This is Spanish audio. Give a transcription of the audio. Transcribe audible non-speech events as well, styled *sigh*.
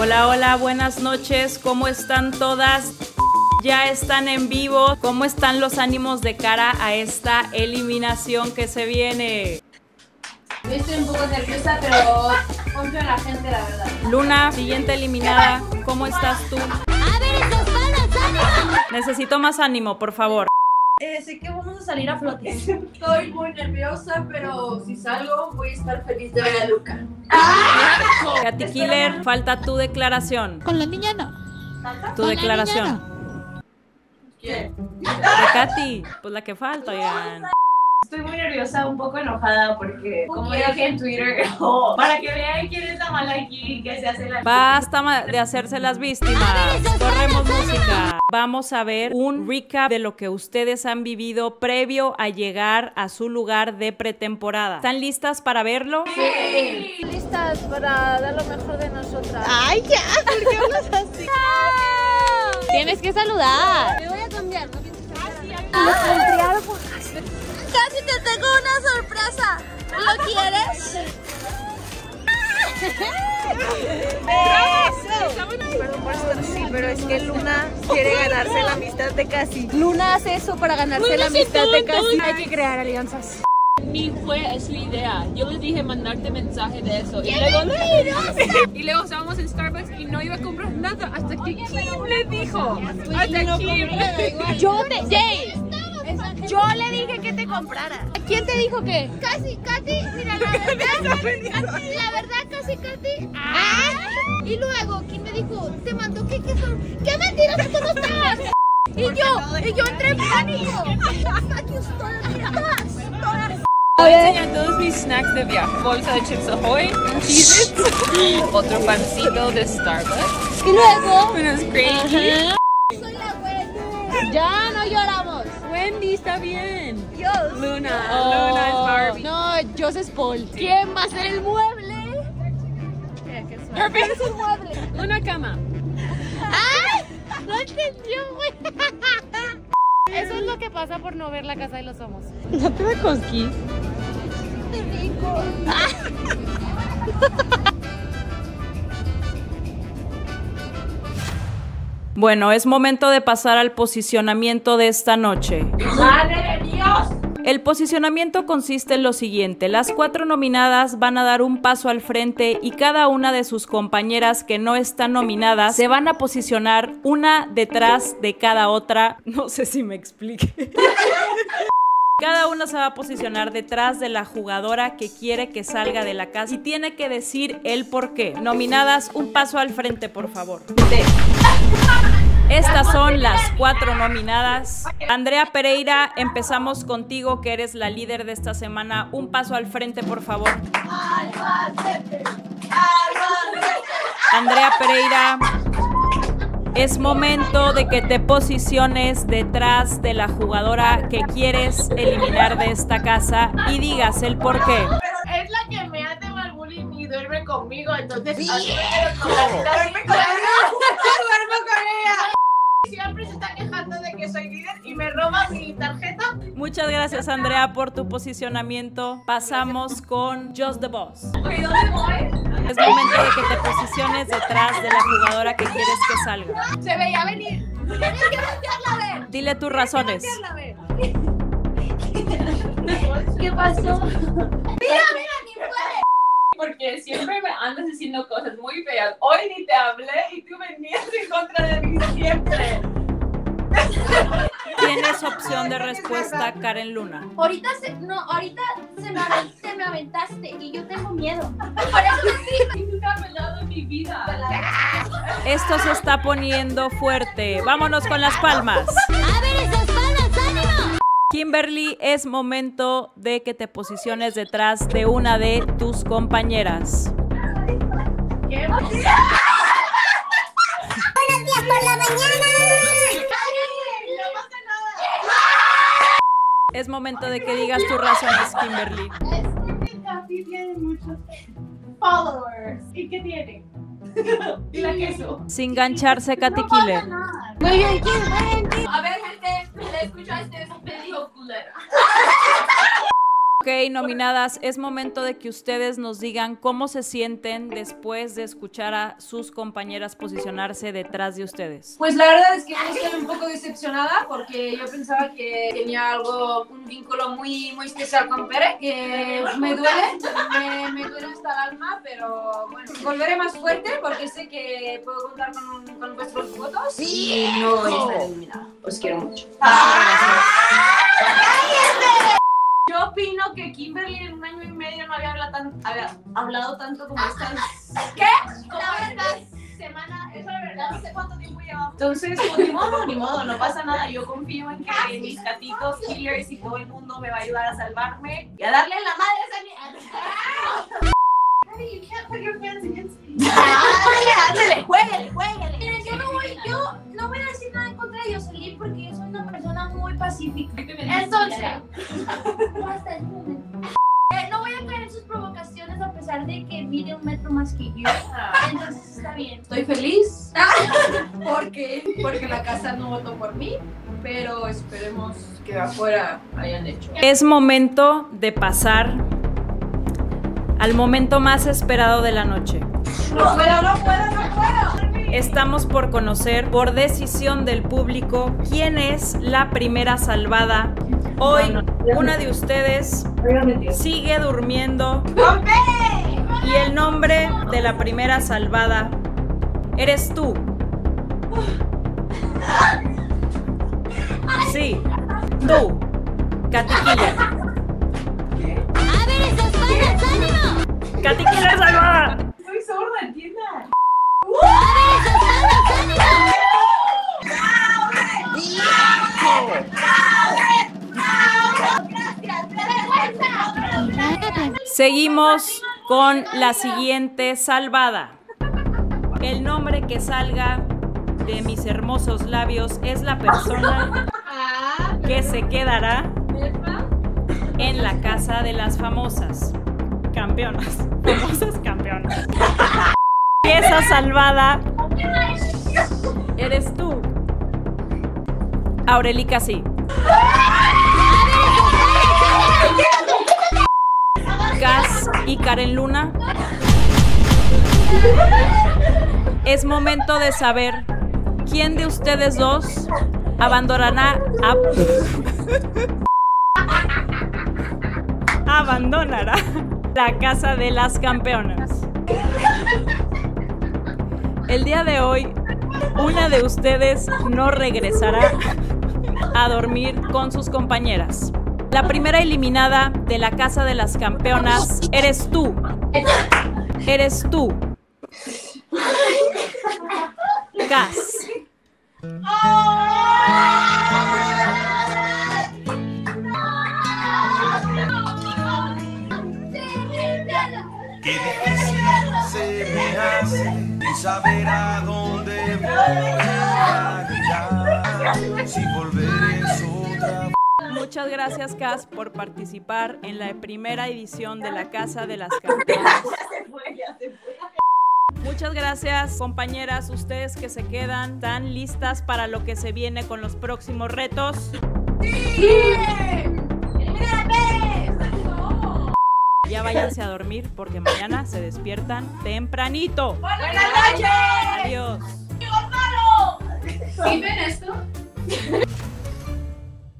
Hola, hola, buenas noches. ¿Cómo están todas? Ya están en vivo. ¿Cómo están los ánimos de cara a esta eliminación que se viene? Yo estoy un poco nerviosa, pero confío en la gente, la verdad. Luna, siguiente eliminada. ¿Cómo estás tú? A ver, esos panas, ánimo. Necesito más ánimo, por favor. Eh, sé que vamos a salir a flote. Estoy muy nerviosa, pero si salgo voy a estar feliz de ver a Luca. Katy Killer, falta tu declaración. Con la niña no. Tu Con la declaración. ¿Quién? De Katy, pues la que falta, oigan. Estoy muy nerviosa, un poco enojada porque, como dije en Twitter, *laughs* oh, para que vean quién es la mala aquí, que se hace la... Basta de hacerse las víctimas. Corremos música. Vamos a ver un recap de lo que ustedes han vivido previo a llegar a su lugar de pretemporada. ¿Están listas para verlo? Listas para dar lo mejor de nosotras. Ay, ya, ¿por qué hablas así? *laughs* Tienes que saludar. Me voy a cambiar, no pienso Casi ¿Lo quieres? Perdón por estar así, pero es que Luna quiere ganarse la amistad de Casi. Luna hace eso para ganarse la amistad de Casi. Hay que crear alianzas. ni fue su idea. Yo les dije mandarte mensaje de eso. Y luego, *laughs* y luego estábamos en Starbucks y no iba a comprar nada hasta que Kim le dijo. Hasta Kim. Yo te. Jay, Yo le dije que te comprara. ¿Quién te dijo que? Casi, Katy, mira, la *laughs* verdad. la verdad, casi, Katy. Ah. Y luego, ¿quién me dijo? Te mandó que qué son. ¡Qué mentiroso tú no estabas! Y yo, y yo entré en pánico. Aquí estoy, todas, todas. Voy a enseñar todos mis snacks de viaje. Bolsa de Chips Ahoy, cheez *laughs* otro pancito de Starbucks, Y luego. unos crazy. Soy la buena. Ya no lloramos. Wendy está bien. Dios. Luna, Luna es Barbie. No, Joss es Paul. ¿Quién va a ser el mueble? ¿Quién es el mueble? Una cama. ¡Ay! No entendió, güey. Eso es lo que pasa por no ver la casa de los homos. No te da cosquillas. Qué rico. *laughs* Bueno, es momento de pasar al posicionamiento de esta noche. ¡Madre de Dios! El posicionamiento consiste en lo siguiente, las cuatro nominadas van a dar un paso al frente y cada una de sus compañeras que no están nominadas se van a posicionar una detrás de cada otra. *laughs* No sé si me explique. *laughs* Cada una se va a posicionar detrás de la jugadora que quiere que salga de la casa y tiene que decir el por qué. Nominadas, un paso al frente, por favor. Estas son las cuatro nominadas. Andrea Pereira, empezamos contigo, que eres la líder de esta semana. Un paso al frente, por favor. Andrea Pereira, es momento de que te posiciones detrás de la jugadora que quieres eliminar de esta casa y digas el por qué. Es la que me hace mal bullying y duerme conmigo, entonces... ¡Duerme ella! ¡Duermo con ella! Siempre se está quejando de que soy líder y me roba mi tarjeta. Muchas gracias, Andrea, por tu posicionamiento. Pasamos con Just the Boss. ¿Y dónde voy? Es momento de que te posiciones detrás de la jugadora que quieres que salga. Se veía venir. Tienes que voltearla a ver. Dile tus razones. Voltearla a ver. *laughs* ¿Qué pasó? Porque siempre me andas diciendo cosas muy feas. Hoy ni te hablé y tú venías en contra de mí siempre. Tienes opción de respuesta, Karen Luna. Ahorita se, no, ahorita se me, aven- se me aventaste y yo tengo miedo. *laughs* Por eso Y nunca me dado en mi vida. Esto se está poniendo fuerte. Vámonos con las palmas. A ver esos panas, ánimo. Kimberly, es momento de que te posiciones detrás de una de tus compañeras. ¿Qué? Es momento de que digas tus razones, Kimberly. Es que Katy tiene muchos followers. ¿Y qué tiene? *laughs* y la queso. Sin gancharse, Katy Killer. Muy bien. A ver, gente, ¿le escuchaste? Me dijo culera. Nominadas, es momento de que ustedes nos digan cómo se sienten después de escuchar a sus compañeras posicionarse detrás de ustedes. Pues la verdad es que yo estoy un poco decepcionada porque yo pensaba que tenía algo, un vínculo muy, muy especial con Pere, que me duele, me, me duele hasta el alma, pero bueno, volveré más fuerte porque sé que puedo contar con, con vuestros votos y no voy a estar eliminada. Os quiero mucho. Yo opino que Kimberly en un año y medio no había hablado, tan- había hablado tanto como estas. ¿Qué? Como estas semanas. Eso es verdad, no sé cuánto tiempo llevamos. Entonces, pues, ni modo, ni modo, no pasa nada. Yo confío en que mis gatitos, killers y todo el mundo me va a ayudar a salvarme y a darle la madre a esa. You can't put your hands against me. Ándale, jueguele, jueguele. Miren, yo no voy, yo no voy a decir nada de Jocelyn porque yo soy una persona muy pacífica. Entonces, *laughs* hasta el momento. Eh, no voy a caer en sus provocaciones a pesar de que mide un metro más que yo. Entonces está bien. Estoy feliz *laughs* porque, porque la casa no votó por mí, pero esperemos que afuera hayan hecho. Es momento de pasar al momento más esperado de la noche. No puedo, no puedo, no puedo. Estamos por conocer, por decisión del público, quién es la primera salvada. Hoy, una de ustedes sigue durmiendo. Y el nombre de la primera salvada eres tú. Sí, tú, Catiquilla. A ver esas ánimo. ¡Catiquilla Seguimos con la siguiente salvada. El nombre que salga de mis hermosos labios es la persona que se quedará en la casa de las famosas campeonas. Famosas campeonas. Y esa salvada eres tú. Aurelica sí. Gas y Karen Luna. Es momento de saber quién de ustedes dos abandonará a- *laughs* abandonará la casa de las campeonas. El día de hoy, una de ustedes no regresará a dormir con sus compañeras. La primera eliminada de la casa de las campeonas eres tú. Eres tú. Gas. Qué difícil se me hace saber a dónde voy a llegar. Si volver es otra Muchas gracias, Cas, por participar en la primera edición de la Casa de las *laughs* Campeonas. Muchas gracias, compañeras. Ustedes que se quedan, ¿están listas para lo que se viene con los próximos retos? Ya váyanse a dormir porque mañana se despiertan tempranito. ¡Buenas noches! Adiós. ¿Sí ven esto? *laughs*